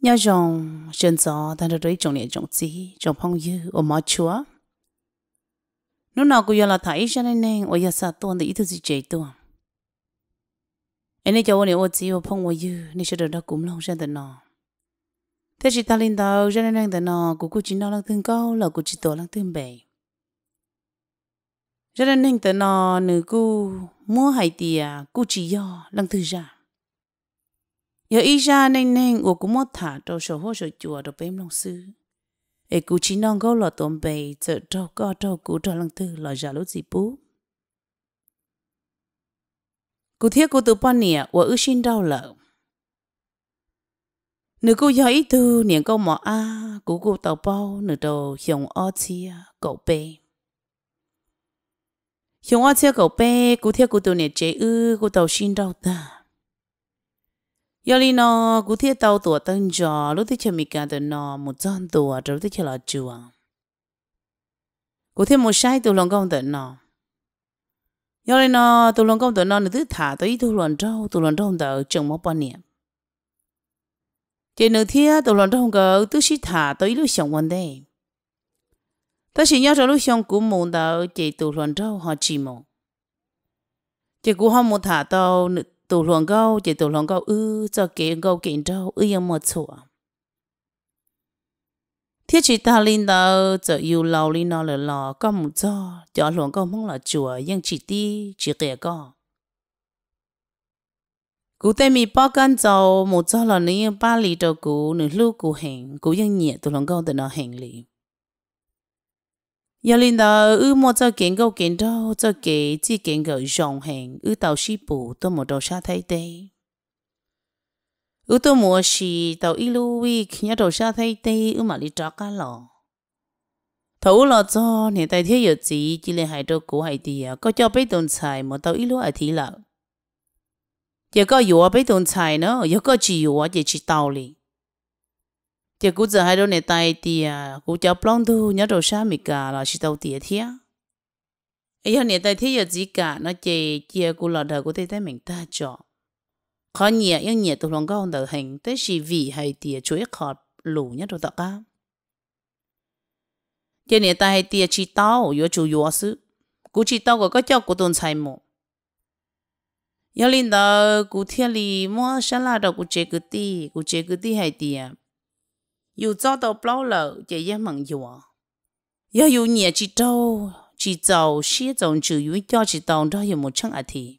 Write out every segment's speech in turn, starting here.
nhớ rằng chân gió đang đã đấy trong này trong gì trong phong dư ở mọi chúa. Nó nào cũng là thấy cho nên nên ở nhà sát tuần thì ít thứ gì chế tuần anh ấy cho anh ấy ở gì ở phong ở dư nên sẽ được cũng lâu ra tận nó thế chỉ ta lên đầu cho nên nên tận nó cũng cũng chỉ nó là tương cao là cũng chỉ tổ là tương bể. Cho nên nên tận nó nữ cô mua hai tiền cô chỉ do lăng thứ ra giờ ý ra nên nên 我 cũng mất thả đâu sổ hỗ trợ chùa đâu bếm long sư. Ấy cú chỉ nong câu là tôm bề giờ đâu có đâu cú cho lăng tư là giả lúc gì bú. Cú thiết cú tự bao nè và ước xin đau lợ. Nữ cú giờ ý tư niệm câu mỏ a cú cú tàu bao nữ đầu hiong o chia cậu bê. hiong o chia cậu bê, cú thiết cú tự niệm chế ư cú tàu xin đau ta giờ li nó cú thiết tàu tuổi tân giò, lúc thiết chơi mi cả tờ nó một trăm tuổi rồi thiết chơi là chùa cụ thiết một sai tụ lòng công tờ nó giờ li nó tụ lòng công tờ nó nữa thứ thả tới tụ lòng trâu tụ lòng trâu tờ chừng một bao niệm chỉ nữa thiết tụ lòng trâu cái tụ sĩ thả tới lúc sống vấn đề ta chỉ nhớ rồi lúc sống cú muốn tờ chỉ tụ lòng trâu họ chỉ một chỉ cú họ muốn thả tàu tù luồng gâu, chỉ tù luồng gâu ư, cho kế gâu kiện trâu, ư yên một chùa. Thiết chỉ ta linh đâu giờ yêu lâu linh nó là lò, có một cho cho luồng gâu mong là chùa nhưng chỉ đi chỉ kể có cú tên mi bao gan dầu, một cho là nếu ba lì đầu cú nửa lúc cú hẹn cú yên nhẹ tù luồng gâu từ nó hẹn liền hành lì giờ linh đó ư một cho kiến câu kiến đâu cho kế chỉ kiến câu rong hành ư tàu sĩ bù tôi một đầu xa thay tê ư tôi mua xì tàu y lu vi nhớ đầu xa thay tê ư mà đi trả cá lò thấu lò cho nè tại thế giờ gì chỉ là hai đôi cũ hai à có cho bé tồn xài một tàu y lu ở thì lợ giờ có yếu bé tồn xài nữa giờ có chỉ yếu giờ chỉ tàu liền thì cú giờ hai đứa này tay thì à cú cháu plong thu, nhớ đồ sa mì cả là chỉ tàu tiệt thía. Ấy hôm nay tay thía giờ gì cả, nó chỉ chia cú lọt đời cú tay tay mình ta cho khó nhẹ nhưng nhẹ tụi lòng con đời hình, tới chỉ vì hay tiệt chuối khó lù nhớ đồ tao cả giờ này tay tiệt chỉ tao, yếu chủ yếu sự cú chỉ tao có cháu cú tồn sai mồ. giờ linh đó cú thiên lý mua sáng là đồ cú chơi cái ti cú chơi cái ti hay tiệt yêu cho tàu bao lợ chỉ yên mừng yêu yêu yêu nhẹ chỉ đâu chỉ giàu xí giàu chữ yêu cho chỉ tàu đó yêu một chân à thì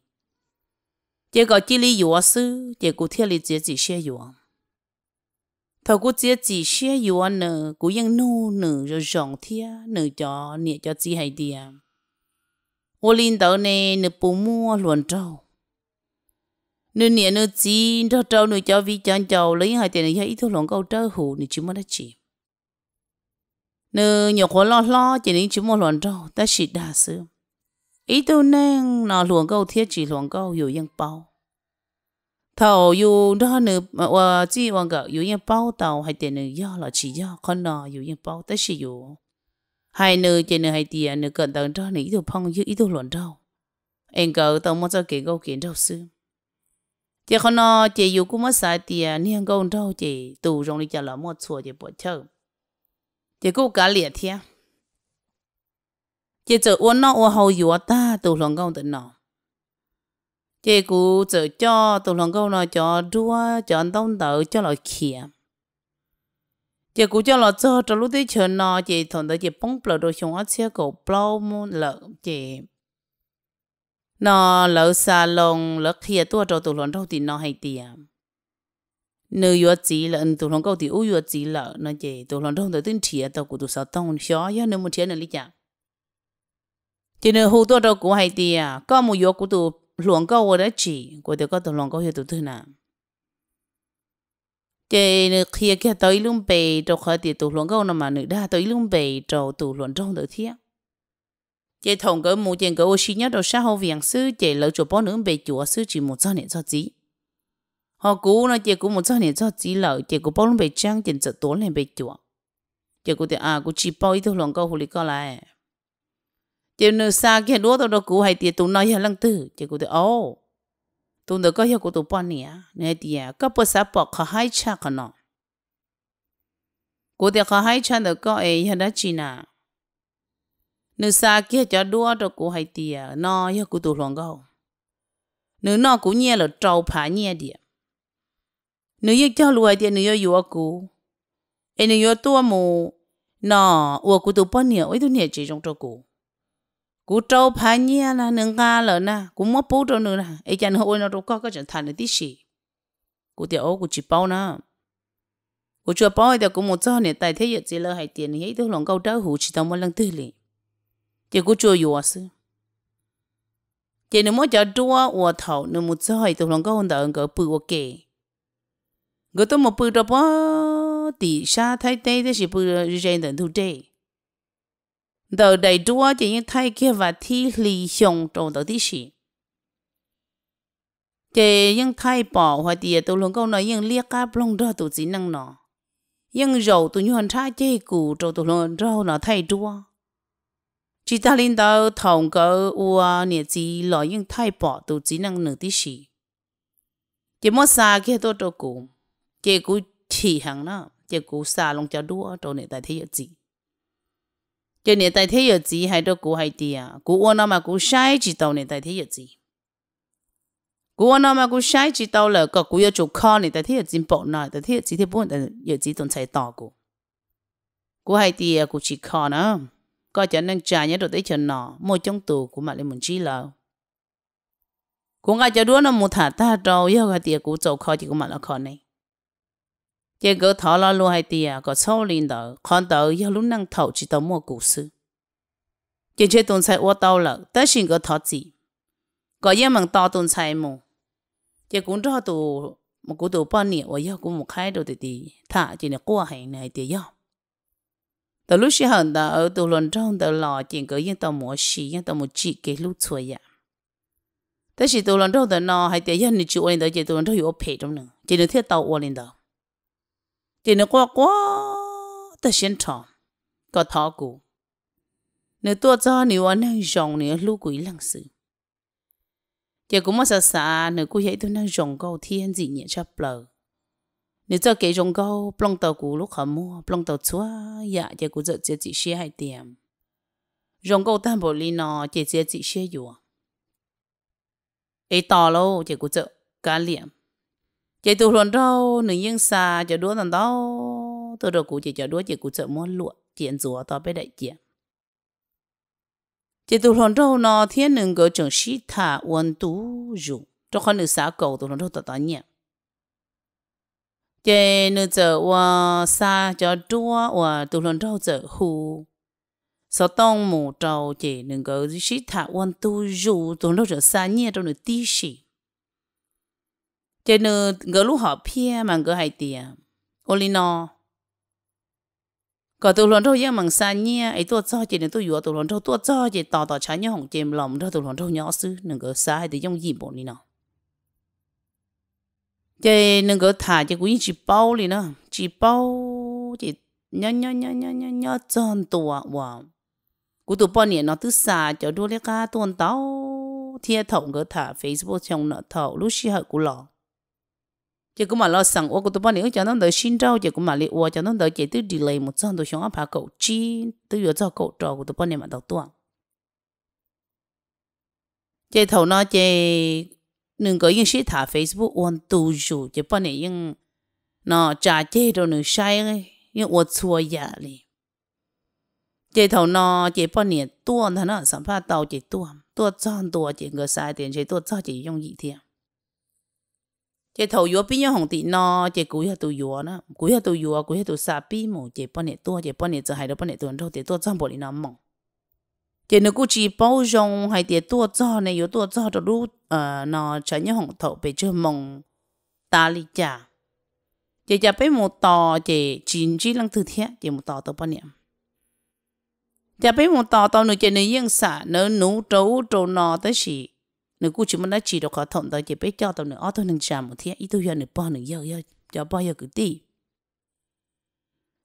chỉ có chỉ lý yêu sư chỉ có thiên lý chỉ chỉ xí yêu thầu có chỉ chỉ xí yêu nè có yên nô nè rồi rong thia nè cho nè cho chỉ hay đi à 我领导呢，你不摸乱找。 nửa nè nửa chỉ cho trâu nửa cho vi chăn chầu, lấy hai tiền này ít thôi lòng câu trâu hủ nửa chỉ mới đã chỉ nửa nhiều khó lo lo, chỉ nửa chỉ một lòng trâu, ta chỉ đa sư. Ít thôi nên nó lòng câu thiết chỉ lòng câu hiểu yên bao. Thầu dù đó nửa và chỉ hoàng cậu hiểu yên bao, tàu hai tiền nửa do là chỉ do, con nọ hiểu yên bao, ta chỉ hiểu hai nửa chỉ nửa hai tiền nửa cận tầng trâu nửa ít thôi phong như ít thôi lòng trâu. Anh cậu tao muốn cho kiến câu kiến trâu xưa chị con nó chị yêu cũng mất sai tiền niên con đâu chị tù trong đi chợ là mua chùa chị bỏ chơi chị cũng cả liệt thế chị chờ uốn nó uốn hậu yêu ta tù lòng con tự nó chị cũng chờ cho tù lòng con nó cho đua cho đông đầu cho nó kia chị cũng cho nó cho cho lúc đấy chờ nó chị thằng đó chị bông bờ đồ xong ăn xe cổ bao mua lợ chị nó lỡ xa lông lỡ kia tua trâu tụ lon đâu thì nó hay tiệm nếu yếu chỉ là anh tụ lon câu thì u yếu chỉ là nó chỉ tụ lon đâu tới tin chia tao của tụ sao tông xó ya nếu một chia nữa lý chả. Chỉ nếu hú tua trâu cũng hay tiệm có một yếu của tụ lon câu ở đấy chỉ, của tụ có tụ lon câu hiểu tụ thứ nào chỉ nếu kia kia tới luôn bề trâu khởi thì tụ lon câu nó mà nữ đa tới luôn bề trâu tụ lon trong tới thiệt chị thằng cái mũ tiền cái ô xí nhất đồ sát hậu viện sư chị lỡ chỗ bao nướng bề chùa sư chỉ một trăm niệm cho chị họ cú nó chị cũng một trăm niệm cho chị lỡ, chị cũng bao nướng bề trang tiền trợ tốn lên bề chùa. Chị cũng thì à cũng chỉ bao ít thôi lòng câu hồ lý co lại. Chị nữ xa kia đúa tao đâu cũ hay tiền tụ nói hay lăng tử chị cũng thì ô tụ nó có hiệu của tụ bao nè nè tiền có bao sáu bao khó hai cha cả nó cũng thì khó hai cha được có ấy hay đó chỉ nào nữ xa kia cho đua cho cô hay tiề nó yêu cô tụ lòng gấu, nữ nó cũng nhẹ là trâu phá nhẹ đi nữ yêu cho lùi đi nữ yêu yêu cô ấy nữ yêu tua mù nó ua cô tụ bao nhiêu ấy tụ nhẹ chỉ trong cho cô cô trâu phá nhẹ là nữ nga là na cô mất bố cho nữ nè ấy chẳng hội nó đâu có cái chuyện thành được tí gì cô thì ô cô chỉ bao na cô chưa bao thì cô một cho này tại thế giờ chỉ là hai tiền ấy tôi lòng câu đó hủ chỉ tao một lần tư liền chỉ cú chưa yêu sư chỉ nếu muốn cho thầu nếu một giờ hai tôi lòng câu đau bự ok cái tôi một bự đó bao tỷ sa thái tây thì chỉ bự riêng đến thu đây đầu đầy đua chỉ những thái kia và thi lý xong trong đầu tí gì chỉ những thái bỏ hoặc thì tôi lòng có nói những liếc cá bông đó tôi chỉ năng nó nhưng rồi tôi như cha chế cụ rồi tôi lòng rồi nó thay đua chỉ ta linh đạo thòng cái ua nhiệt gì lo những thái bỏ tôi chỉ năng nửa tí gì chỉ mất xa kia tôi cho cụ. Chỉ cụ chỉ hàng nó chỉ cụ xa lòng cho đua cho nhiệt tại thế giới gì cho nhiệt tại thế giới gì hay cho cụ hay đi cụ cú nó mà cụ sai chỉ tàu nhiệt tại thế giờ gì cú nó mà cụ sai chỉ tàu là có cụ yêu chụp khó nhiệt tại thế giới gì bỏ nó tại thế giới gì thì bốn tại giới gì tồn tại tàu cụ. Cụ hay đi cụ chỉ khó nó có chẳng nên trả nhớ được tới chân nọ môi trong tù của mà lên một chi lợ cũng ai cho đứa nó một thả ta trâu yêu cái tiệc của chỗ khó chỉ của mà là khó này. Chỉ có thọ lo luôn hai tiệc có sâu lên đó còn đó yêu lúc năng thầu chỉ tao mua cổ sư chỉ chơi tuần sai ô tao lợ tất nhiên có thọ gì có yêu mừng to tuần sai mù. Chỉ cũng cho tù, một cú tù bao nhiêu yêu cũng một khai đồ thì thì thả chỉ là qua hành này tiệc yêu từ lúc xí hận ta ở tù lần trong tờ lò chuyện cỡ yên tàu mùa xì yên cái lúc xuôi ya thế xí tù lần trong hay tiền yên chịu lên tờ chỉ tù lần trong yếu phe trong nữa chỉ được thiết tàu ô lên tờ chỉ được qua qua tờ xin tròn tôi cho nếu anh đang rong nếu lúc cuối lăng sự cũng mất xa xa nếu cuối hệ tôi đang rong thiên gì cho bờ nếu cho cái rong câu plong tàu cụ lúc họ mua plong tàu chúa dạ chỉ cũng giờ chỉ chỉ xe hai tiền rong câu tam bộ li nó chỉ chỉ chỉ xe อยู่ ấy to lâu chỉ cũng giờ cá liệm chị tụ luận đâu nữ nhân xa cho đua thằng đó tôi đâu cụ chị cho đua chị cụ sợ muốn lụa chuyện rùa tao bé đại chuyện chị tụ luận đâu nó thiên nữ có trường sĩ thả quân tú rủ cho con nữ xã cầu tụ luận đâu tao chế nữ giờ wa sa cho đua wa tu luận đâu giờ hù. Sau tông mù trâu chế nữ có sĩ thả quan tu rủ tu luận đâu giờ xa nhẹ trong nữ tí sĩ chế nữ người lúc họ phe mà người hai tiền olino có tu luận đâu nhưng mà sa nhẹ, ấy tu cho chế nữ tu vừa tu luận đâu tu cho chế tò tò trái nhau hồng chìm lòng đâu tu luận đâu nhỏ sư đừng có sai thì dùng gì bộ đi nào chị đừng có thả chị cũng chỉ bao đi nữa chỉ bao chị nhớ nhớ nhớ nhớ nhớ nhớ chân tua wow cú tụ bao nhiêu nó tự xả cho đua lấy cá tuần tao thiệt thòng cái thả Facebook trong nợ thầu lúc xí hở cú lọ chỉ cũng mà lo sẵn ô cú tôi bao nhiêu cho nó đợi xin trâu chỉ cũng mà li ô cho nó đợi chỉ tự delay một chân tôi xong áp hạ cậu chi tự vừa cho cậu trò cú tôi bao nhiêu mà đầu tuần chỉ thầu nó chỉ đừng có những sĩ thả Facebook on tu chủ chỉ bảo nếu những nó trả chế rồi nó sai những ô chua giả li chỉ thầu nó chỉ bảo nếu tuang nó nó sản phát tàu chỉ tuang tuang chọn tuang chỉ người sai tiền chỉ tuang cho chỉ dùng gì thiệt chỉ thầu yếu bên nhau hồng tỷ nó chỉ cúi hạt tụ yếu nó cúi hạt tụ yếu cúi hạt tụ sa bi mù chỉ bao nhiêu tua chỉ bao nhiêu giờ hay đó bao nhiêu tuần thôi chỉ tua trong bộ đi nó mỏng chỉ nó cũng chỉ bao dung hay để tua cho này yếu tua cho đó lúc ờ nó trở nhớ hồng thổ về chưa mong ta lý trả chỉ trả bé một tò chỉ chín chỉ lăng thứ thiệt, chỉ một tò tao bao niệm trả bé một tò tao nữa chỉ nó yên xả nó nú trấu trâu nò tới chỉ nó cũng chỉ muốn nói chỉ được khó thủng tao chỉ bé cho tao nữa ở thôi nâng trả một thiết ít tôi hiện được bao nó giờ giờ cho bao giờ cứ đi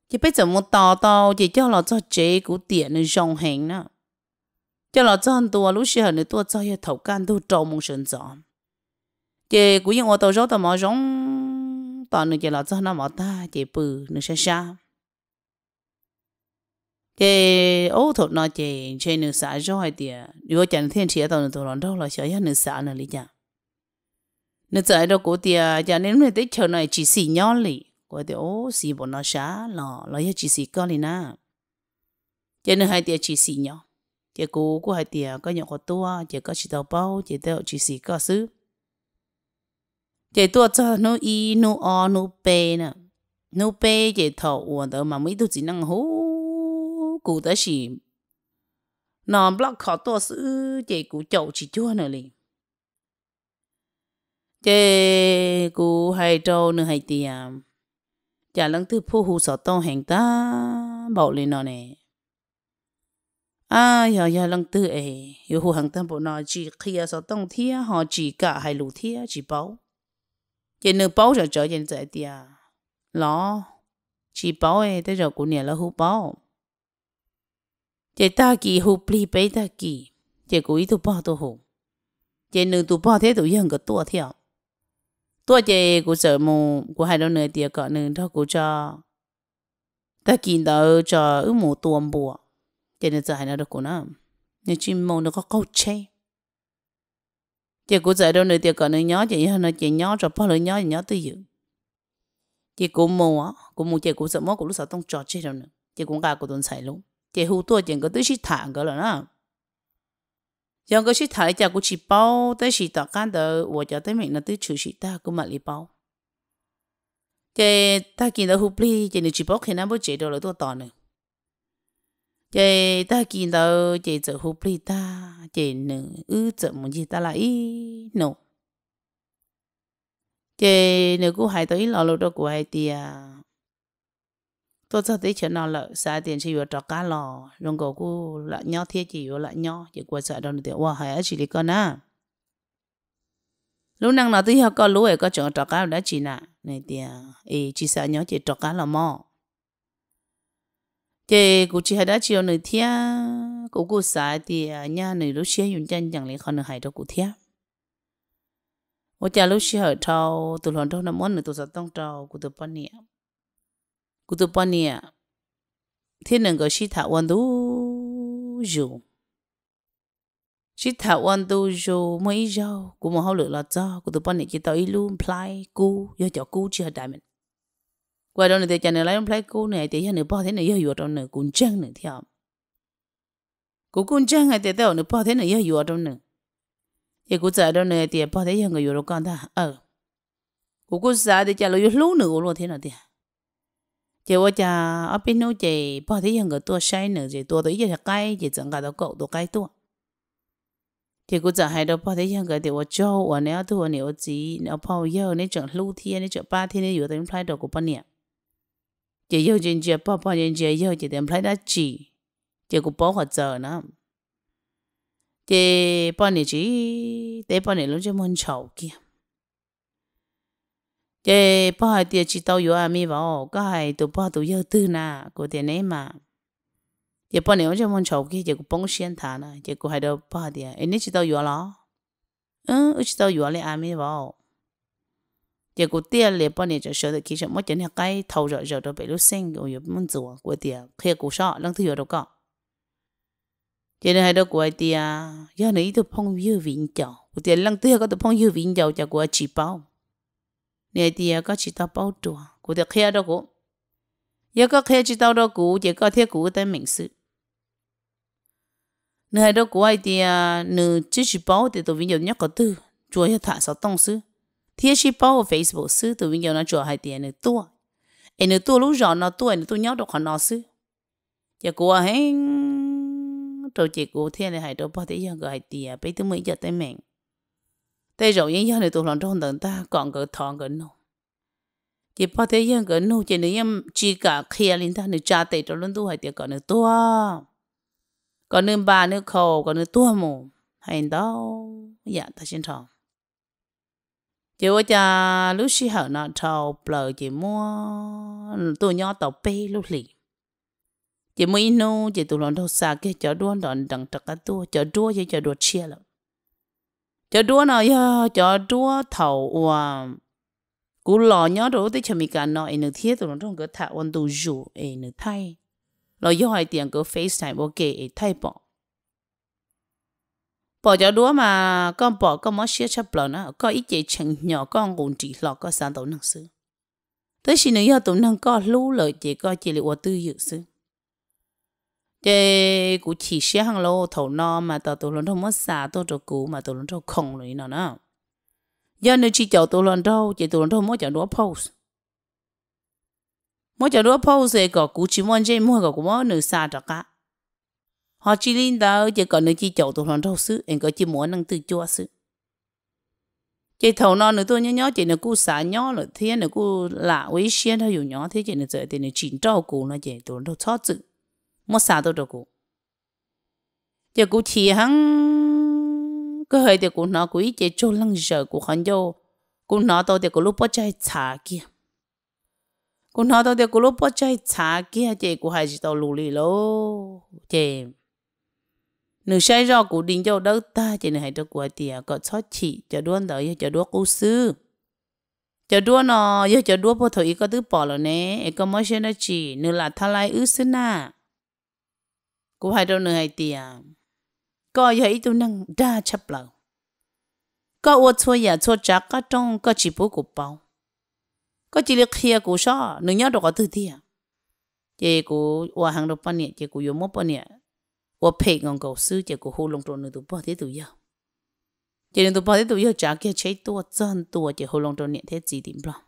chỉ bé giờ một tò tao chỉ cho nó cho chế của tiền nó dòng hàng nữa cho là chân tua lúc xưa nữa tua cho yêu thầu can tu trâu mong sơn rõ chỉ của những ô tô rốt tao mà rong tao nữa chỉ là chân nó mà ta chỉ bự nữa xa xa cái ô thốt nó chỉ trên xả rau hay tiệt nếu chẳng thiên chỉ tao tao lòn đâu là sợ ya nửa xả nữa lý nhá nửa chạy đâu cố tiệt cho nên mình tới chờ này chỉ xì nhỏ lì cố tiệt ô xì bọn nó xả lò lò ya chỉ xì con lì na cho nên hai tiệt chỉ xì nhỏ chị cũ của hai tiền có nhỏ có tua chị có chỉ tao bao chị tao chỉ xì có xứ. Chị tua cho nó y, nó o, nó bê nè. Nó bê chị thầu uổng đó mà mấy thứ chỉ năng hú cụ đó xì nó block khó tua xứ chị cũ chậu chỉ chua nữa liền chị cũ hai trâu nữa hai tiền chả lăng thứ phu hù sọ to hành ta bảo lên nó nè à giờ giờ lần tư ấy yêu hù hàng tâm bộ nó chỉ kia sợ tông thia họ chỉ cả hai lù thia chỉ bảo chị nữ bảo rồi trở trên giải tiệm lo chỉ bảo ấy tới rồi cụ nè là hù bảo chị ta kỳ hụp pli bê ta kỳ chị ý tu bao tu hụp chị nữ tu bao thế tu dân cái tua theo tua chị cố sợ mù cố hai đứa nữa tiệt cọ nữ đó cố cho ta kỳ đó cho ứ mù tuồng bùa Thế nên giải nó được của nó Nên chỉ mong nó có câu chê Chị cũng giải đâu nữa thì còn nó nhó Chị nhớ nó chị nhó rồi bao lời nhó thì nhó tư dự Chị cũng mong á Cũng mong chị cũng sợ mốt của lúc sau tông trò chê đâu nè, Chị cũng gà của tuần xảy luôn Chị hù tua chị có tới chỉ thả cơ là nó Chẳng có chỉ thả chả cũng chỉ bao Tới chỉ tỏ can tờ Ủa cho tới mình nó tới chữ chỉ ta cũng mà lì bao Chị ta kiến đó hù bì Chị nữ chỉ bao khi nó bố chế đồ là tua tỏ nè chị ta kinh đâu chị trở hụp đi ta chị nữ ư trở muốn gì ta lại nổ. Chị nữ cũng hại tới lò lô đó của hai tia tôi cho tới chuyện nào lợ xa tiền chỉ vừa trọ cá lò rong cổ cô lại nhó thiết chỉ vừa lại nhó, chỉ qua sợ đâu được wow hay chỉ đi con á. Lúc năng nào tới học con có ấy, có chỗ trọ cá đã chỉ nè này tia ý chỉ sợ nhó chỉ trọ cá là mò chị cô chỉ hay đã chiều nơi thia cô cô xa thì nhà nơi lúc xưa dùng chân chẳng lẽ không được hay đâu cô thia ô cha 我家 lúc xưa trâu tôi lần trâu năm món nữa tôi sẽ tông trâu cô tôi bán nè cụ tu bao nè thế nên cái sĩ thảo quan du dù. Sĩ thảo quan du dù mấy giờ cụ mà hậu lựa là cho cụ tu bao nè chỉ tao ilu play cụ giờ cho cụ chưa đại mình qua đó này cho nên lấy play cô này thì hiện nữa bao thế này yêu vừa trong này cũng chăng này theo cô cũng chăng này thì tao này bao thế này yêu vừa trong này. Thì cô giờ đó này thì bao thế hiện người vừa con ta ờ. Cô cũng giờ thì cho nó yêu lú nữa luôn thế nào thì? Chị tôi cha ở bên นู้ chị bao thế hiện người tua sai nữa chị tua tới giờ cái chị chẳng cả đâu cậu tua cái tua. Chị cũng chẳng hay đâu bao thế hiện người thì tôi cho tôi nếu tôi nếu chỉ, nếu bao yêu, nếu chẳng lưu thiên nếu chẳng ba thiên nếu có thể phải đâu có bao nhiêu chị giờ chị chị bao bao nhiêu chị giờ chị đem phải đã chỉ chị cũng bao hết giờ nữa chị bao này chị để bao này lúc cho muốn chầu kia chế bao hai tiệt chỉ tao yêu mi vào cái hai tụ bao tụ yêu tư na của tiền này mà chế này lúc cho muốn chầu kia chế cũng bông xuyên thà na chế cũng hai đâu bao tiệt anh ấy chỉ tao yêu lo ừ chỉ tao yêu lại mi vào giờ cũng tiền lại bao nhiêu cho sợ được khi cho mỗi chuyện cái thầu rồi rồi đó bị lúc sinh rồi muốn 做 của tiệt khi cũng sợ lăng thứ đâu có giờ này đâu của tiệt giờ này tụ phong yêu vĩnh chầu của tiệt lăng thứ có tụ phong yêu vĩnh chầu cho của chỉ bao nè thì có chỉ tao bao trùa cụ được kia đó cụ giờ có chỉ tao đó cụ chỉ có thiết cụ tới mình sự nè đó cụ ai thì chỉ chỉ bao thì tụi vĩnh giờ nhắc có tư chùa hiện thả sao tông sư thế chỉ bảo Facebook sư tụi mình nó cho hai tiền nữa tua. Em nữa tua lúc giờ nó tua em tua nhau đâu khoản nó sư. Giờ cô à, ấy tôi chị cô thiên này hai đâu bao thế giờ hai tiền bây tụi mình giờ tới mình tới rồi những giờ này tụi lòng trong tận ta, còn cái thằng cái nô. Chỉ bao thế giờ cái nô chỉ nữa chỉ cả kia lên ta nữa cha tệ cho luôn tua hai tiền còn nữa tua. Còn nữa ba nữa khâu còn nữa tua mù. Hay đâu dạ ta xin chào chị ơi cha lúc xí hở nọ trầu bờ chị mua tôi nhỏ tàu bê lúc lì chị mua inu chị tụi lon đâu xa kia chợ đua đòn đằng trật cả tua chợ đua chị chợ đua chia lắm chợ đua nào giờ chợ đua thầu à, cú lò nhỏ đồ tới chợ mì cả nọ inu thiết tụi lon trong cửa thả ôn tụ rủ inu thay. Lò giờ hai tiền cái facetime ok thay bỏ bỏ cho đúa mà con bỏ con mất xia chấp lợn á có ít chỉ chừng nhỏ con cũng chỉ lọ có sáng tổ năng sư. Tới khi nữa tổ năng có lú lợi chỉ có chỉ là tư dự sư. Chế cụ chỉ xia hàng lô thầu nó mà tao tổ lần đâu mất xả tổ cho cụ mà tổ lần đâu không rồi nó nó. Giờ nếu chỉ chào tổ lần đâu chỉ tổ lần đâu mất chào đúa post mất chào đúa post thì có cụ chỉ muốn chơi mua, có cụ muốn nữ xa cho cả họ chỉ linh đạo chỉ còn nơi chỉ chậu tụi hắn đâu sư em có chỉ muốn năng tự chua sư chỉ thầu nó nữa tôi nhớ nhớ chỉ là cú xả nhớ rồi thế là cú lạ với xiên thôi dùng nhớ thế chỉ là giờ thì là chỉnh trâu cú nó chỉ tụi nó cho chữ mất xả đâu được cú chỉ cú chỉ hắn cái hơi thì cú nó cú ít chỉ cho lăng giờ cú hắn vô cú nó tôi thì cú lúc bắt chạy xả kia. Cú nó tôi thì cú lúc bắt chạy xả kia chỉ cú hay chỉ tao lù lì lô chỉ nữ sai rõ cụ định cho đâu ta chỉ là hãy cho của tiệt có cho chị cho đua đợi cho đua cô sư. Cho đua nó giờ cho đua bộ thôi có thứ bỏ rồi nè có mới xem nó chỉ nữ là thay lại ư xin à. Cụ hãy đâu nữ hãy tiền có giờ ít tôi năng, đa chấp lâu có ô chua giờ chua chắc có trong, có chỉ bố cụ bao có chỉ là kia cụ sao nữ nhớ được có thứ tiền chị cụ ô hàng đâu bao nhiêu chị cụ dùng một bao nhiêu 我配我狗屎结果喉咙中那都不得都要，这人都不得都要加个吃多真多，这喉咙中年天几点不了，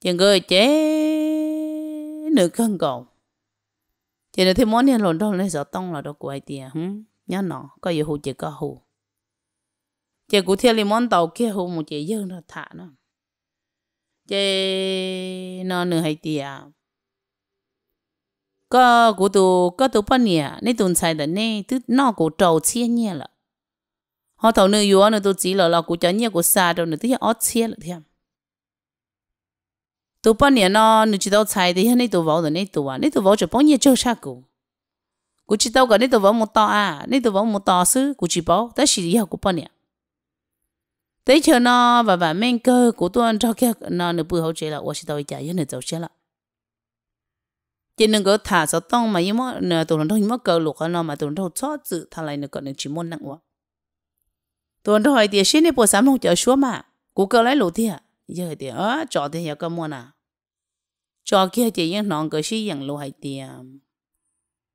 这个这nữ cân cầu chỉ là thêm món này lộn đâu lấy sợ tông là đâu quay tiền hử nhớ nó có gì hù chỉ có hù chỉ cụ theo lên món tàu kia hù một chỉ dơ nó thả nó chỉ nó nửa hay tiền có cụ tụ có tụ bao nhiêu nên tụn xài đến nè. Tụ nó cụ trầu chiên nhiêu họ thầu nữ yếu nữa tụ chỉ là là cụ cho nhiêu cụ xa đâu nữa tụ hiện ót chiên là thêm tụ bao chỉ đâu xài thì hiện nay tụ rồi nay tụ à. Nay tụ vào cho bao nhiêu cho cụ chỉ đâu cả nay tụ vào một to à. Nay tụ vào một to cụ chỉ bảo tới xí yếu cụ bao nhiêu tới chờ nó và và men cơ của tôi cho kia nó nửa bữa hậu chế là tôi chỉ đâu chạy hiện nay tàu chế là chỉ nên có thả sao tông mà yếm mà nè tụi nó thôi yếm cờ lục nó mà tụi nó thôi cho chữ thà lại nó còn được chỉ môn nặng quá tụi nó hỏi thì xin đi bộ sắm không chờ xuống mà cú cờ lấy lục thì à giờ thì ở cho thì giờ có muốn à cho kia chỉ những nón cái gì những lục hay tiền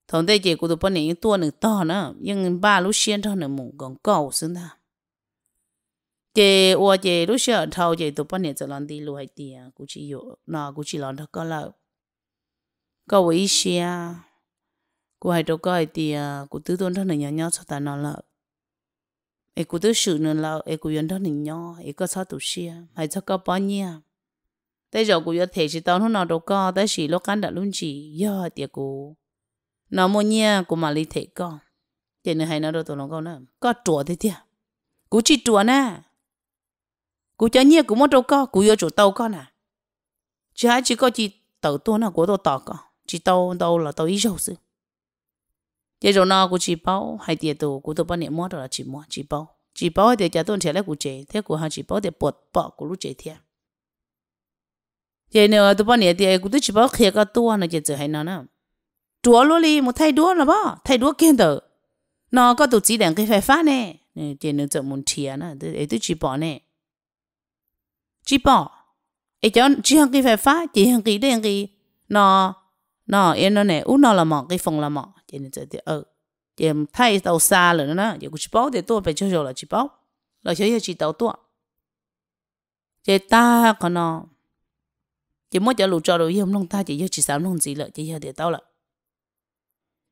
thằng đây chỉ cú tụi bọn này tua nữa to nữa nhưng ba lúc xuyên thôi nữa mùng còn cầu xứng ta chị ủa chị lúc xưa thâu chị tụi bọn này này จะ làm đi lục hay tiền cú chỉ có nó cú chỉ làm đó có là có quỷ xia cô hai đâu coi thì à, cô tư tôn thân này nhỏ nhỏ sao ta nó là, ấy cô tư sự nữa lợ ấy cô yên thân này nhỏ ấy có sao tụ xia hay cho có bao nhiêu? Tới giờ cô yên thể chỉ tao nó nào đầu có tới chỉ lúc cán đã luôn chỉ giờ thì cô nó mua nhia cô mà lý thể con. Thì nữa hay nó đâu tụi nó câu nữa có chùa thế thiệt cô chỉ chùa nè. Cô cho nhia cô muốn đâu có cô yêu chỗ tàu con à. nè, chỉ hai chỉ có chỉ tàu tôi nào của tôi tàu con chỉ tàu tàu là tàu ít dầu sự giờ rồi nó cũng chỉ bảo hai tiền tù cũng tôi bao niệm mua rồi là chỉ mua chỉ bao chỉ bao thì giờ tôi trả lại cũng chế thế của hàng chỉ bảo thì bột bỏ cũng lúc chế thiệt giờ nếu tôi bao niệm thì cũng tôi chỉ bảo khi cái tua nó chỉ trở hay nó nè chúa luôn đi một thay đua là bao thay đua kia tờ nó có tổ chỉ đảng cái phải phát nè. Nè tiền nó chậm muốn chia nè tôi tôi chỉ bỏ nè. Chỉ bảo, ấy cho chỉ hàng cái phải phát chỉ hàng cái đấy hàng cái nó nó, em nó nè u nó là mỏ cái phòng là mỏ cho nên cái ờ thì ừ. thay tàu xa rồi nó thì cũng chỉ bảo để tôi phải cho rồi là chỉ bảo là cho chỉ tàu tôi. Thì ta còn ờ, nó chỉ mới cho lũ cho rồi không long ta chỉ chỉ sáu long gì là chỉ giờ để tao là.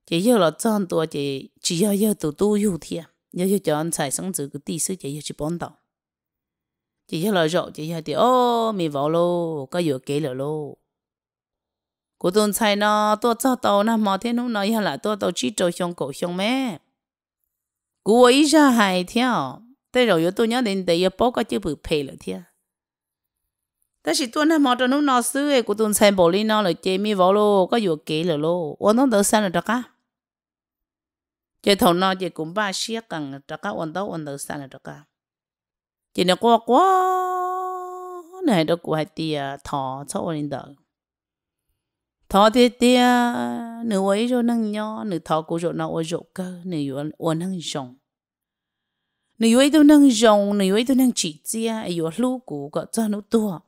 Chỉ giờ là chọn tôi chỉ chỉ giờ giờ tụ tu yêu thiệt giờ giờ chọn xài sống từ cái tí sư chỉ giờ chỉ bán tàu. Chỉ giờ là rộ chỉ giờ thì, ô mi vào lô, có vừa kế rồi lô cô tôn sai nó, tôi cho tàu nó mò thế nó nói là tôi tàu chỉ trâu xong cổ xong mẹ cô ấy ra hài theo. Tới rồi tôi nhớ đến đây bố có chữ bự phê rồi theo ta chỉ tôi nó mò cho nó nó xứ ấy, cô tôn sai bỏ đi nó là chơi mi vỏ lô, có vừa kỹ rồi lô. Ôn nó đỡ sang rồi đó cả chơi thầu nó chơi cũng ba xiếc cần đó cả ôn đó ôn đỡ sang rồi đó cả chơi nó quá quá này đó của hai tia thọ cho ôn đỡ thọ thì tia nữ ấy rồi nâng nho, nữ thọ của rồi nào ở rồi cơ, nữ yếu ở nâng rồng. Nữ yếu tôi nâng rồng, nữ yếu tôi nâng chỉ chia yếu lú cũ có cho nó tua.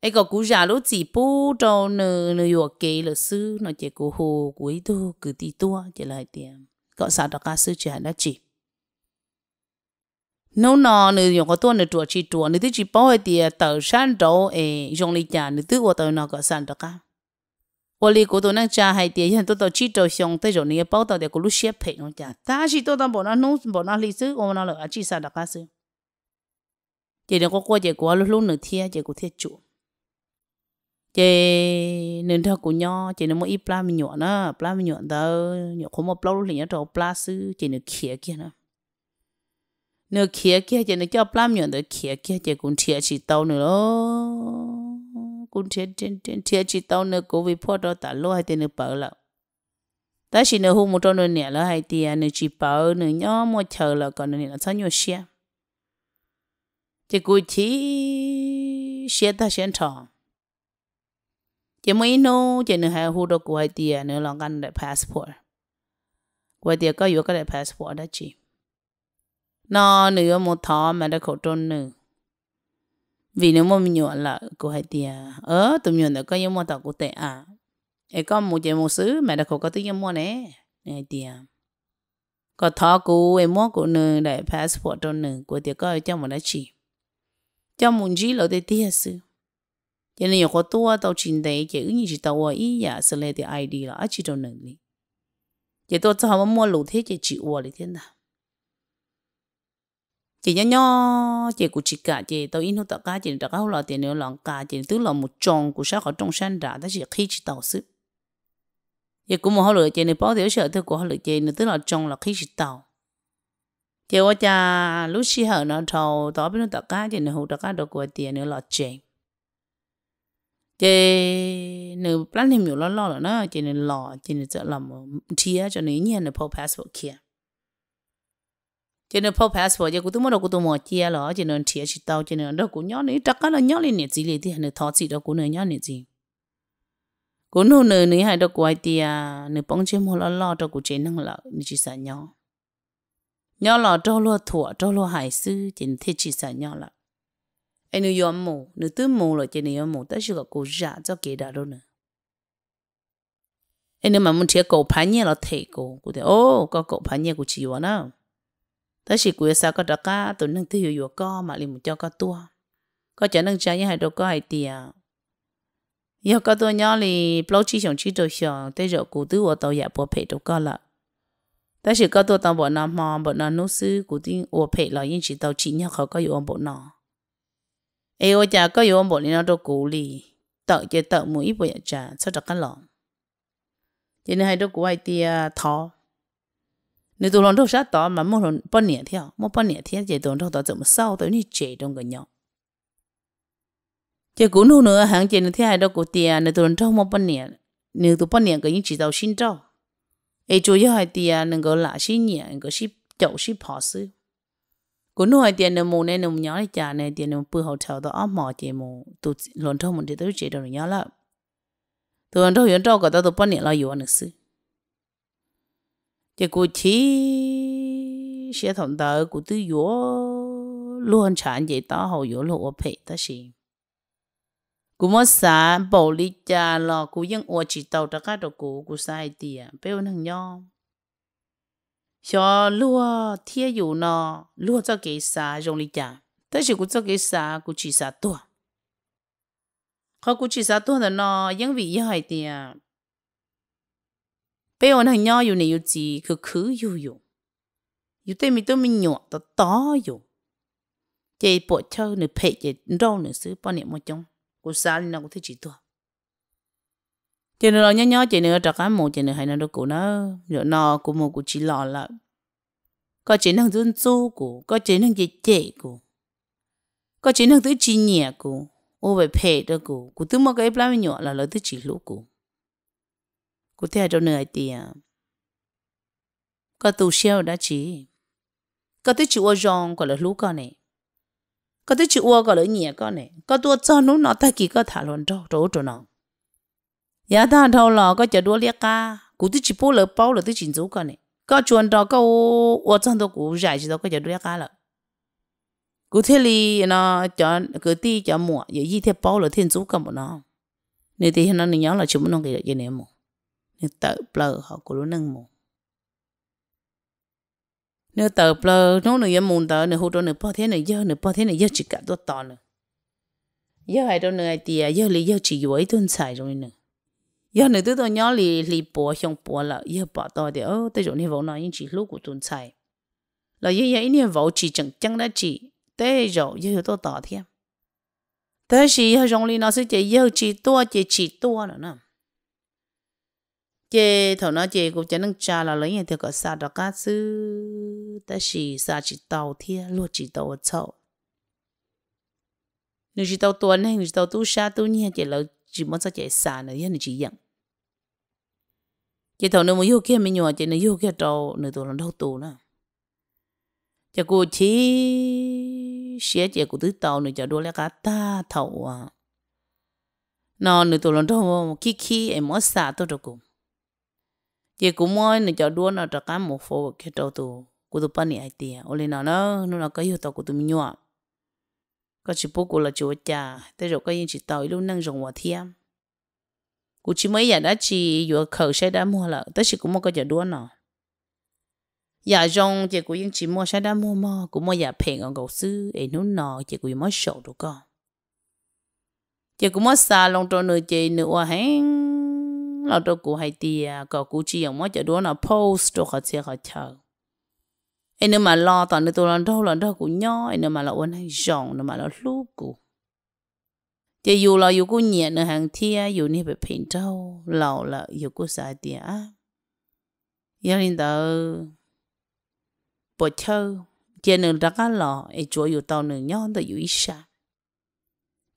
Ấy có cú giả lũ chỉ bố cho nữ nữ yếu kể là sư nó chỉ cú hồ cuối tu cứ đi tua, chỉ lại tiền. Có sao đó cả sư chỉ là chỉ nấu nò nữ dùng có tuôn nữ chùa chỉ chùa nữ thứ chỉ bảo thì tàu san trâu ấy dùng lý giả nữ thứ của tàu nào có san trâu cả và lý của tôi năng cha hay thì hiện tôi tàu chỉ trâu xong tới rồi nữ bảo tàu thì có lúc xếp phải nó cha ta chỉ tôi tàu bọn nó nấu bọn nó lịch sử, ông nó là chỉ san trâu cả sự chỉ đừng có qua chỉ của lúc lúc nữ thia chỉ có thia chủ. chị nên thơ của nho chị nên mỗi ít pla mình nhọn á pla mình nhọn tao nhọn không một plau lịch nhớ trâu pla sư chị nên khía kia nữa nếu kia kia chỉ nó cho plam nhọn được kia kia chỉ cũng chia chỉ tàu nữa lo cũng chia chia chia thiệt chỉ tàu nữa, cố vì phô đó ta lo hay tên nữa bảo là ta chỉ nữa hôm một trong nữa nè là hay tiền à, nữa chỉ bảo nữa nhỏ một chờ là còn nữa là sao nhiều xe. Chỉ cố chỉ xe ta xe thọ chỉ mới nô chỉ nữa hay hú đó cố hay tiền nữa lòng ngăn đại passport. Cố hay tiền có yếu cái đại passport đó chỉ nó nữa một thọ mà đã khẩu trôn nữa vì nếu mà mình nhuận là cô hay tiền ở tụi nhuận là có những món tao của tệ à? Ấy có một chuyện một xứ mà đã không có tiếng mua nè. Này tiền có thọ cụ em mua cô nữ để passport trôn nữ của tiền có cho một đã chỉ. Cho một gì là để tiền xứ cho nên có tua tàu chín đấy chỉ ứng chỉ tàu ý giả xử lý thì ID là chỉ trôn nữ đi. Chỉ tôi cho họ mua lụt thế chỉ chịu ở thế nào chị nhỏ nhỏ chị của chị cả chị tao in tất cả chị cá cả là tiền nữa lòng cả chị tức là một tròn của sao ở trong sân đã đó chỉ khi chỉ tàu sức chị cũng một hồi chị này bao tiểu sợ thứ của hồi chị nữa tức là tròn là khi chỉ tàu. Chị ở cha lúc xí hở nó thầu tao bên tất cả chị này hút tất cả đồ của tiền nữa là chị chị nữa plan thêm nhiều lo lo rồi nó chị này lò chị này sợ làm thia cho nên nhiên là passport kia cho nên phô passport cho cô tôi muốn đâu cô tôi mua chia rồi cho nên chia chỉ tao cho nên đâu cô nhớ này. Chắc cái là nhớ lên nhiệt gì liền thì hắn thọ gì đâu cũng nhớ nhiệt gì cô nô nơ này hay đâu quay tia à, nè bông chim mua lo lo đâu cô chế năng lợ nè chỉ sợ nhớ nhớ lọ đâu lo thua đâu lo hải sư cho nên thiết chỉ sợ nhớ lợ anh nữ yếm mù nữ tư mù rồi cho nên yếm mù tới sự cô giả cho kế đã đâu nữa anh nữ mà muốn thiệt cổ phá nhẹ là thể cô cô thấy, ô, có cổ phá nhẹ cô chỉ vào nào thế chỉ cuối sao có đặc cá tụi nâng tiêu hiệu có mà liền một cho có tua. Có chả nâng trái như hai đâu có hai tiền yêu có tua nhỏ thì bao chi chồng chi đồ chồng tới rồi cụ tư ở tàu dạ giả bộ phê đâu có là thế chỉ có tua tàu bộ nào mà bộ nào nô sư cụ tin ở phê là những chỉ tàu chỉ nhau khó có yêu bộ nào ai ở chả có yêu bộ này nó đâu cụ li tự chỉ tự mũi bộ chả dạ sao đó cá lỏng cho nên hai đâu cụ hai tiền thọ. 你都弄到啥到嘛？莫弄半年条，莫半年天这东到到怎么烧到你这种个鸟？这古努呢，行这那天还到古店，你都弄到莫半年，你都半年个人知道新招。哎，主要还店能够哪些年个是就是跑事。古努还店的木呢，那么鸟的家呢，店那不好跳到阿毛节目，都弄到么的都这种鸟了。都弄到人照个到都半年了有那事。 chỉ cô chỉ sẽ thằng tớ của tư yếu luôn chán vậy tao hầu yếu lộ phải ta xin cú mất xa bảo lý cha lò cú yên ua chỉ tàu tất cả đồ cú cú sai tiền bêu năng nhau cho lúa thiê dụ nó lúa cho cái xa rong lý cha. Tất nhiên cú cho cái xa cú chỉ xa tua. Khó cú chỉ xa tua là nó yên vị yên hai tiền bây giờ hàng nhau yêu này yêu gì cứ cứ yêu yêu yêu tên mình tôi mình nhỏ to to yêu chơi bộ chơi nửa phe chơi rau nửa sứ bao niệm một trong cô xa lên nào cũng thấy chỉ to, chơi nửa nhỏ nhỏ chơi nửa trạc cái mồ chơi nửa hay nửa cô nó. Rồi nó cô mồ cô chỉ lo là có chế năng dân du cô có chế năng dễ dễ cô có chế năng tới chỉ nhẹ cô ô về phe đó cô cô thứ mà cái plan nhỏ là lời tới chỉ lũ cô cú thể trong nửa tiền có tu siêu đã chỉ có tới chịu rong có là lú con này. Có tới chịu có là nhẹ con này. Có tu cho nó nó ta kỳ có thả luôn đâu đâu chỗ nào nhà ta thâu lò có chờ đua liếc ca. Cú thấy chỉ bố lỡ bao lỡ tí chỉnh chú con này. Có chuẩn đó có ô chân đó cú giải chỉ đó có chờ đua liếc ca lợ cú thấy li nó cho cứ ti cho mua giờ gì thế bao lỡ thiên chú con bọn nó. Nên thì nó nhớ là chúng nó cái cái này mà nếu tự bờ họ cú nâng mua nếu tự bờ nó nữa muốn tờ nếu hút trợ nếu bao thế nửa giờ nếu bao thế nửa giờ chỉ cả tốt to nữa. Giờ hai đứa nửa thì giờ li giờ chỉ có tuần xài rồi nữa. Giờ nửa tôi tôi nhớ li li bỏ xong bỏ là giờ bỏ to thì, ơ tôi này vào nói những chỉ lúc của tuần xài. Là giờ giờ ini vỗ chỉ chẳng chẳng đã chỉ, tế rồi giờ tôi to thêm. Thế thì giờ trong li nó sẽ chỉ giờ chỉ to chỉ chỉ to nữa nè chế thầu nó chế cũng chẳng năng cha là lấy nhà thì có sa đó cá sư. Ta chỉ sa chỉ tàu thiên luôn chỉ tàu chậu. Nếu chỉ tàu tuần hay chỉ tàu tu sa tu nhẹ chỉ là chỉ muốn sao chạy sa nữa nên chỉ nhận chế thầu nếu mà yêu kia mình nhỏ chế nếu yêu kia trâu, nếu tôi nó đâu tù nữa. Chế cô chỉ xé chế cô tứ tàu, nếu chế đua lại cá ta thầu à. Nó nếu tôi nó đâu khi khi em mất sa tôi được cùng chị cũng mới nếu cho đua nó cho cá một phố cái trâu tù cô tôi bán nhảy tiền ô lên nó nó nó có yêu tàu cô tu mình nhọ có chỉ bố cô là chúa cha thế rồi có những chỉ tàu luôn năng dùng hòa thiam cô chỉ mấy giờ đã chỉ vừa khởi xe đã mua là tới chỉ cũng mua cái giờ đua nó, giờ dùng dạ chị cũng những chỉ mua xe đã mua mà cũng mua giờ phèn ở cầu sư ấy nó nọ chị cũng mới sổ được con. Chị cũng mới xa lòng trâu chị nửa hoa hén là đồ cụ hay tiề có cụ chỉ dùng mới giờ đua nọ post được họ chơi họ chờ anh mà lo toàn nên tôi lần đâu lần đâu cũng nhỏ anh mà là ôn hay rong nó mà là lú cụ chỉ dù là dù cũng nhẹ nữa hàng thia dù như bị phèn đâu lão là dù cũng sai tiền giờ nên tao bỏ chơi chỉ nên đặt cái lò ai chỗ dù tao nên nhỏ tao dù ít sa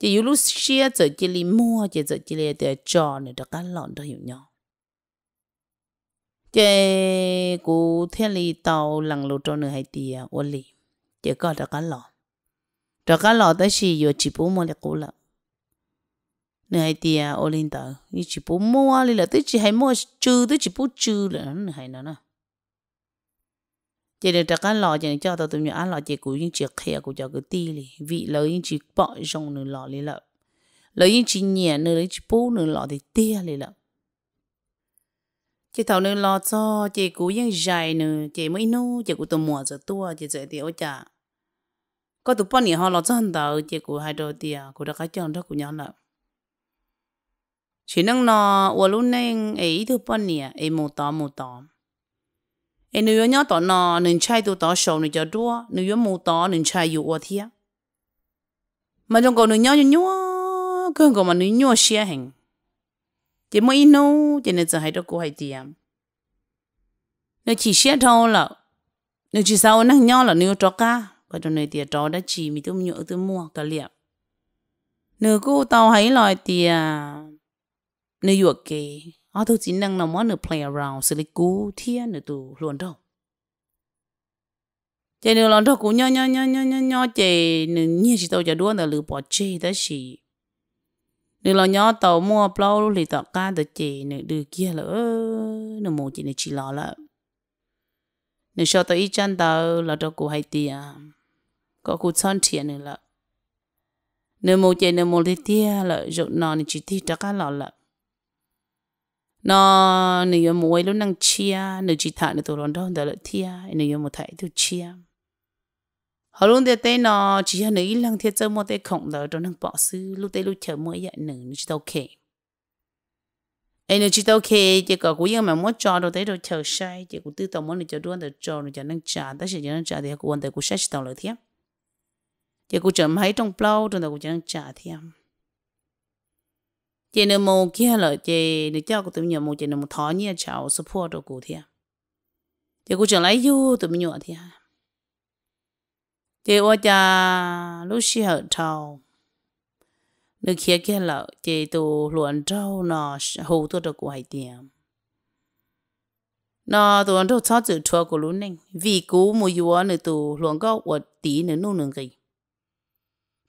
chỉ dù lúc xia giờ chỉ li mua chỉ giờ chỉ li để cho nên đặt cái lò đó hiểu nhau. Chế cụ thiên li tàu lằng lô cho nửa hay tiề ô li chế có được cái lọ được cái lọ đó chỉ yo chỉ bố mua được cú lợ. Nửa hay tiề ô linh tàu như chỉ bố mua li là tới chỉ hay mua trừ tới chỉ bố trừ là nó hay nó chỉ được trả cái lọ chỉ cho tao tụi nhỏ ăn lọ chỉ cú những chiếc khe của cho cái ti lì. Vị lỡ những chỉ bỏ trong nửa lọ lì lợ lỡ những chỉ nhẹ nửa chỉ bố nửa lọ thì tia lì lợ chỉ thầu nửa lò cho chỉ cú những dài nửa chỉ mới nô chỉ cú tụi mùa giờ tua, chị dễ tiểu chả có tụi bọn nhỉ họ lo cho hắn đầu chỉ cú hai đôi tia cú đã cái chọn đó cú nhớ lợ chỉ năng nó ở lúc này ấy tụi bọn nhỉ ấy một tỏ một tỏ ấy nếu nhớ tỏ nọ nên chạy tụ tỏ sầu nên cho đua nếu nhớ mù tỏ nên chạy yêu ở thia. Mà trong cổ nếu nhớ nhớ cơn cổ mà nếu nhớ xe hình. Chỉ mới nô chỉ nên giờ hay đó cô hay tiệm nếu chỉ xét thôi là nếu chỉ sao năng nhau là nếu cho cá cái trong này tiệt cho đã chỉ mi tôi nhớ tôi mua cả liệp. Nếu cô tao hãy lại tiệt nếu yuộc kì ở tôi chỉ năng là món được play around xử lý cú thiên được tụ luôn đâu chỉ nếu lần đó cũng nhau nhau nhau nhau nhau nhau chỉ nếu như chỉ tàu chỉ đuôi là lừa bỏ chơi đó chỉ nếu là nhỏ tàu mua plau thì tàu cá được chị nếu được kia là nếu mua chị này chỉ lo là nếu cho tàu ít chân tàu là đó cũng hay tiền có cũng chọn tiền nữa là. Nếu mua chị nếu mua thì tiền là rồi nó thì chỉ thì tàu cá lo là nó nếu mua lúc năng chia nếu chỉ thả nếu tao lo đâu đó là tiền nếu mua thải thì chia. Họ luôn để tên nó, chỉ là nữ lăng thiết cho mua tên khổng đó trong năng bỏ sư, lúc tên lúc chờ mỗi dạng nữ nó chỉ ok ấy nó chỉ ok chỉ có cũng nhưng mà muốn cho đồ tới đồ chờ sai, chỉ cũng tư tổng muốn cho đuôn để cho nó cho năng trả 但是 cho năng trả thì cũng vấn đề cũng sai chỉ tao lợi thiếp chỉ cũng chờ mấy trong plau, trong đó cũng chờ năng trả thiếp chỉ nên một kia là chỉ nếu cho cũng tụi mình một chỉ nên một thọ nhẹ cháu support được cụ thiệt chỉ cũng chẳng lấy yêu tụi mình nhỏ thiệt chị ở cha, lúc xí hở trâu nước kia kia là chị tụ luận trâu nó hù tôi cụ hay tiền nó tụ luận trâu cho chữ chua của luôn này vì cú mua yếu nữa tụ luận có ở tí nữa nô nương gì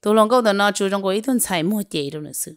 tụ luận có tụ nó chú trong cái tuần xài mua chị đâu nữa sự.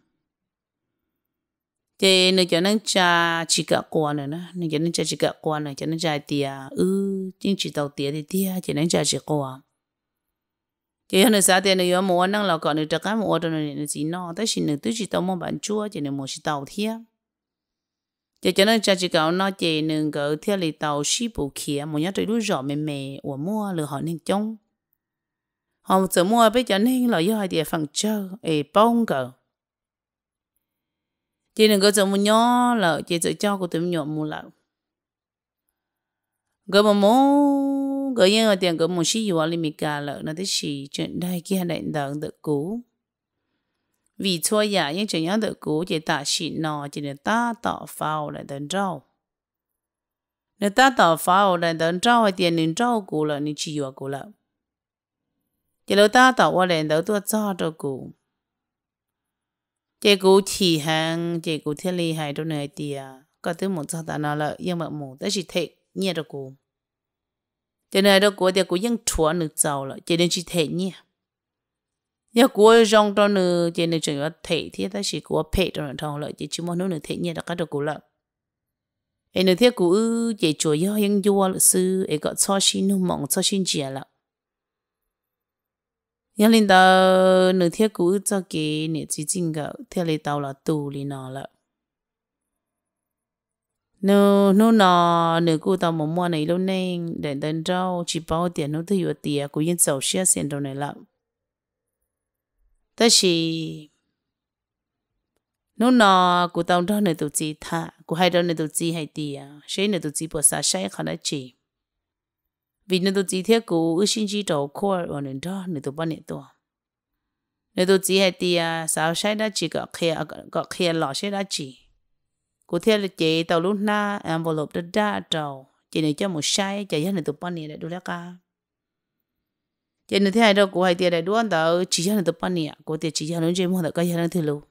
thế nên cho nên cha chỉ cả này nữa nên cho nên cha chỉ cả quan này cho nên cha tia ừ chính chỉ tàu tia thì tia cho nên cha chỉ quan thế nên sao thế nên có mua năng là còn được tất cả mua rồi nên gì nó tất nhiên là tôi chỉ tàu mua bán chua cho nên mua chỉ tàu thia cho cho nên cha chỉ cả nó chỉ nên có thia lì tàu ship bộ kia mua nhớ tới lúc rõ mềm mềm của mua lừa họ nên trông họ chỉ mua, bây giờ nên là do hai địa phần chơi ê, bông cờ chị đừng có cho mu nhỏ là chị sẽ cho của tụi nhỏ mu là cái mà mu cái yên ở tiền cái mu sĩ yếu li mi cả là nó thế sĩ chuyện đây kia đại đẳng được cũ vì chua dạ giả nhưng chuyện nhớ được cũ chị ta sĩ nọ chị nên ta tỏ phao lại đần trâu nếu ta tỏ phao lại đần trâu hay tiền nên trâu cũ là nên chỉ yếu cũ là chỉ lâu ta tỏ qua lại đỡ tua cho cho cũ chỉ hàng có thứ một cho ta nó là nhưng mà một đó chỉ thể nhẹ được cô. cho nên đó của thì của dân chúa nữ giàu là cho nên chỉ thể nhẹ. giờ của rong đó nữa, cho nên chỉ có thể thì ta chỉ của phê đó là thằng lợi chỉ chỉ muốn nữ thể nhẹ đó cái đó cô là em nữ thiết chỉ chúa do dân vua là sư em có cho xin nữ mong cho xin chia là nhà linh đạo nữ thiết của cho cái nữ chỉ chính cái thiết lý đạo là tu lý nó là nó nó nó nếu cô tao muốn mua này luôn nên để đến rau chỉ bao tiền nó thấy vừa tiền cô yên giàu xe tiền đồ này lắmแต่是nó nó cô tao đó này tụi chị thà cô hai đó này tụi chị hay tiền sẽ này tụi chị bỏ xa sai khả năng chị vì này tôi chỉ thiết cô ước xin chỉ đầu khoa ở nên đó nên tôi bạn này tụi nên tôi chỉ hay tiền sao sai đã chỉ có kia có kia lọ sai đã chỉ. Cụ thể là chị, tàu lúc na em vào envelope đã ra trâu chị này cho một sai chị cho nên tôi bạn này để đuôi cả chị này thế hay đâu cụ hay tiền để đuôi tàu chỉ cho nên tôi bạn này cụ tiền chỉ cho nên chơi mua được cái gì nên thứ luôn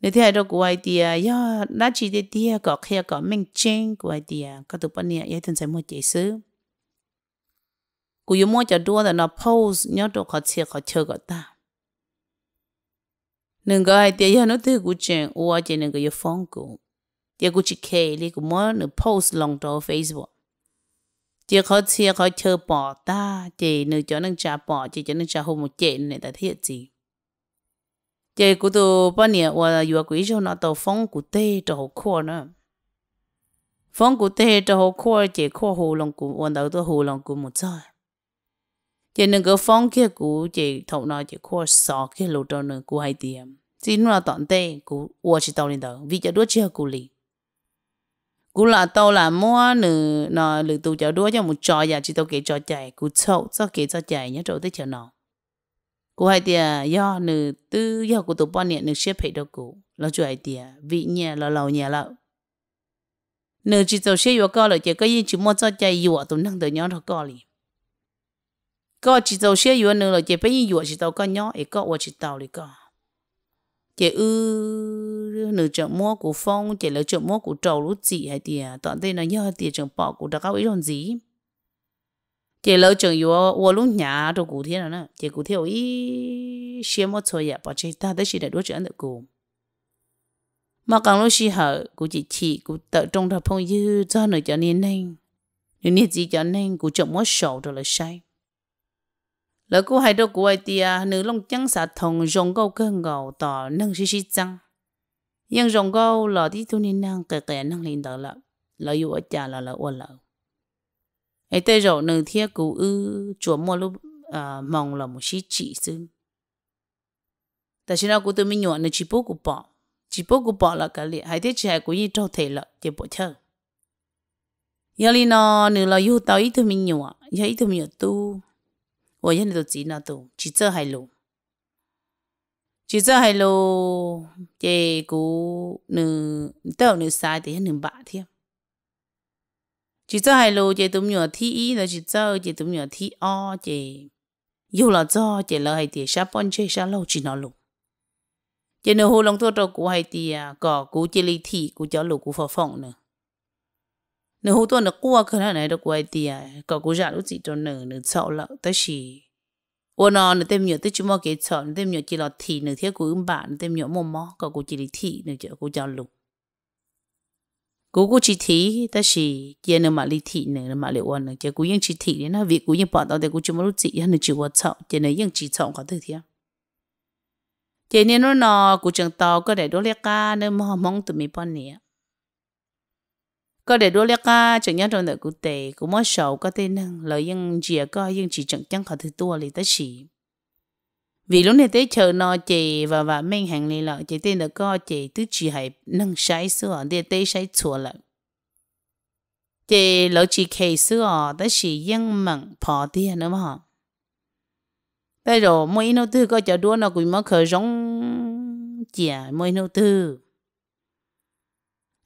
nên thế hay đâu cụ hay tiền ya đã chỉ để tiền có kia có mình chen cụ hay tiền có tôi bạn này ya thân sẽ mua chị xứ cụ yêu mua cho là nó pose nhớ đồ khó chia khó chơi cả ta. Nâng cái hai tia nó thứ của chuyện ua chỉ nâng cái phong cổ, tia của chị kê li của mua post long đó Facebook. Tia khó chia khó chơi bỏ ta chỉ nâng cho nên trả bỏ chỉ cho nên trả hôm một chuyện này ta thiệt gì chỉ của tôi bao nhiêu và vừa quý cho nó tàu phong cổ tê cho hồ khoa nữa phong cổ tê cho hồ khoa chỉ khoa hồ lòng cổ, ua đầu tôi hồ lòng cổ một giờ chỉ nâng cái phong kia cũ chỉ thầu nói chỉ khoa sọ kia lô đó nữa cũ hai tiệm. Chỉ nó là tận tê cũ tôi chỉ tàu lên đó vì cho đứa chưa cũ lì. Cũ là tàu là mua nữa nó lử tụ cho đứa cho một trò giờ chỉ tàu kể trò chạy cũ sâu cho kể cho chạy nhớ chỗ tới chờ nào cũ hai tiệm do nữa tư, do của tụ bao nhiêu nữa xếp hệ đâu cũ. Là chỗ hai tiệm vị nhà là lâu nhà là nữa chỉ tàu xếp vô cao là chỉ có gì chỉ mua cho chạy vô tụ năng tới nhớ thọ cao liền có chỉ tàu xe yếu nữa rồi chỉ bây giờ chỉ tàu có nhỏ ấy có chỉ tàu đi có chỉ ư nửa chợ mua của phong chỉ là chợ mua của trầu lúc gì hay tiền toàn đây nó nhớ tiền chợ bỏ của đã cao ý làm gì chỉ là chợ yếu ô lúc nhà đồ cụ thế nữa chỉ cụ theo ý xe mua thôi vậy bỏ chỉ ta đấy chỉ để đối chuyện được cụ mà càng lúc xí hở cụ chỉ chỉ cụ tự trong thập phong như, cho nửa cho nên nên nếu như gì cho nên cụ chợ mua sầu rồi là sai lỡ cô hai đâu cô ai tia à, nữ long chẳng sa thông rong gâu cơ ngầu tỏ nâng xí xí chăng? Nhưng rong gâu lỡ đi tu nên năng kẻ kẻ năng lên đó lợ. Lỡ yêu ở cha lỡ lỡ ôn lỡ ấy tê rồi nữ thiết cụ ư chùa mua lúc à, mong là một xí chỉ sư tại sao cô tôi mới nhọn nữ chỉ bố của bỏ chỉ bố của bỏ là cái liệt hai thế chỉ hay của như trâu thể lợ chỉ bỏ chơi giờ li nó nữ là yêu tao ít thôi mình nhọn giờ ít thôi mình tu. 我现在都知那都，只做还路。 chỉ cho hay lô chị cú nữ tao nữ sai thì nữ bạ thêm chỉ cho hay lô chị tụm nhỏ thi ý là chỉ cho chị tụm nhỏ thi o chị yêu là cho chị là hay thì sao bọn chị sao lâu chỉ nó lục chị nữ hồ lòng thua cho cú hay thì à có cú chị lý thị cú cho lục cú phò phòng nữa nếu hú tuần nó cua cái này này đâu quay tiền có cú giả lúc cho nửa nửa sợ lợ tới chỉ ô nó nửa tem nhựa tới chúng mò sợ nửa tem nhựa chỉ là thị nửa thiết cú ưng bạn nửa tem nhựa mồm mò có cú chỉ là thị nửa chợ cú cho lục cú cú chỉ thị tới chỉ kia nửa mà lý thị nửa nửa mà liệu ô nửa chợ cú ยัง chỉ thị đến là việc cú ยัง bỏ tao để cú chúng mò lúc chỉ nửa chịu vật sợ kia nửa ยัง chỉ sợ có thể thiệt chị nên nó nó cú chẳng tao có để đốt lẽ ca nên mò mong tụi mình bọn nè có để đôi lẽ cả chẳng nhớ trong đời cụ tệ cũng mất sầu, có tên năng lời dân chỉ có nhưng chỉ chẳng chẳng khỏi thứ tua lì tới chỉ vì lúc này tới chờ nó chị và và mình hàng này là chị tên là có chị tứ chỉ hay nâng sai sữa để tê sai chùa lại chị lỡ chỉ kể sữa tới chỉ dân mặn bỏ tiền nữa mà. Bây giờ mỗi nô tư có chờ đua nó cũng mất khởi giống chè mỗi nô tư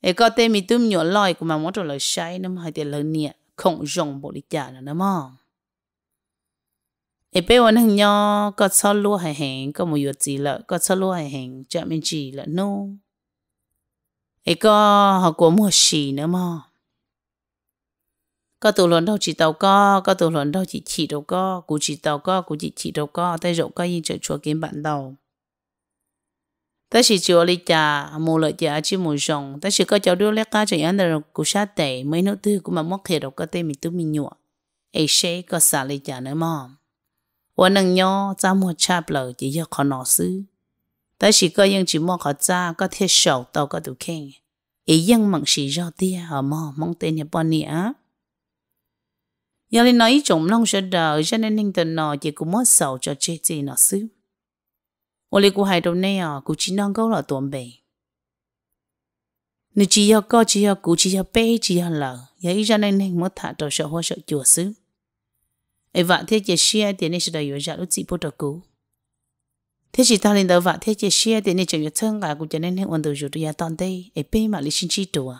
ai có tên mi tụm nhỏ lòi của mà muốn trò lời sai nó hay tiền lời nhẹ không dùng bộ đi trả nữa mà ai bây giờ bé วัน hằng nhỏ có sao lúa hay hẹn có một việc gì lợ, có sao lúa hay hẹn chả mình chỉ lợ nô. Ai có họ của mua xì nữa mà có tụ luận đâu chỉ tàu có có tụ luận đâu chỉ chỉ đâu có cụ chỉ tàu có cụ chỉ chỉ đâu có tay rộng có như chơi chùa kiếm bạn đầu ta chỉ chịu lý cha mù lợi cha chỉ mù rong ta chỉ có cháu đưa lẽ cá cho ăn được cú sát tệ mấy nốt tư cũng mà móc hết được cái tên mình tu mình nhọ ấy sẽ có xả lý cha nữa mà chạp chỉ cho khó ta chỉ có chỉ khó có sầu có đủ mong tên nhà giờ nói nên chỉ sầu cho chết 我哋估系到呢啊，估只能够落断背。你只要高，只要估，只要背，只要老，也依然能能冇睇到小伙小做事。而话啲嘅事点你是到有日都只不到估。thế chỉ ta lên đầu vạ thế chỉ xe để nên chẳng biết thân cả cũng cho nên nên ổn được rồi ya tòn đây ấy bên mà lý sinh chi đồ à